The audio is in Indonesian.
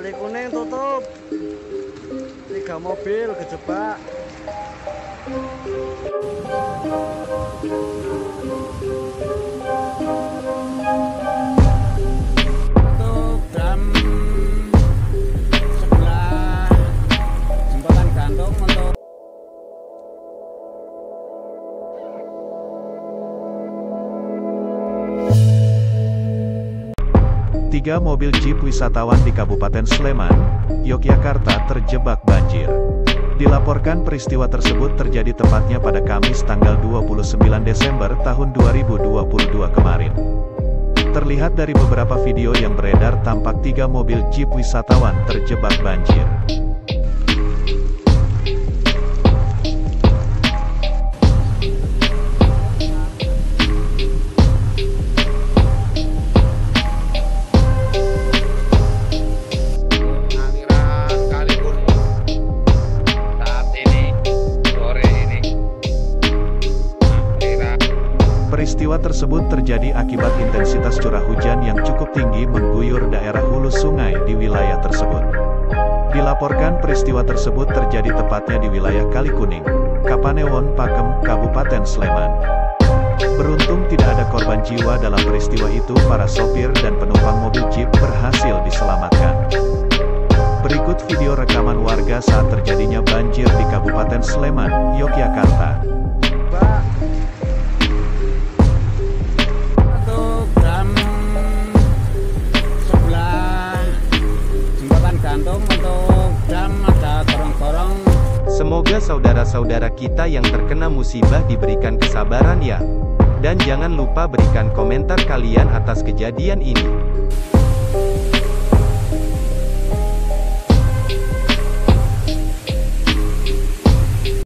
Kali kuning tutup. Tiga mobil kejebak. Tiga mobil jeep wisatawan di Kabupaten Sleman, Yogyakarta terjebak banjir. Dilaporkan peristiwa tersebut terjadi tepatnya pada Kamis tanggal 29 Desember tahun 2022 kemarin. Terlihat dari beberapa video yang beredar tampak tiga mobil jeep wisatawan terjebak banjir. Peristiwa tersebut terjadi akibat intensitas curah hujan yang cukup tinggi mengguyur daerah hulu sungai di wilayah tersebut. Dilaporkan peristiwa tersebut terjadi tepatnya di wilayah Kali Kuning, Kapanewon Pakem, Kabupaten Sleman. Beruntung tidak ada korban jiwa dalam peristiwa itu, para sopir dan penumpang mobil jeep berhasil diselamatkan. Berikut video rekaman warga saat terjadinya banjir di Kabupaten Sleman, Yogyakarta. Jembatan gantung untuk jam ada gorong-gorong Semoga saudara-saudara kita yang terkena musibah diberikan kesabaran ya. Dan jangan lupa berikan komentar kalian atas kejadian ini.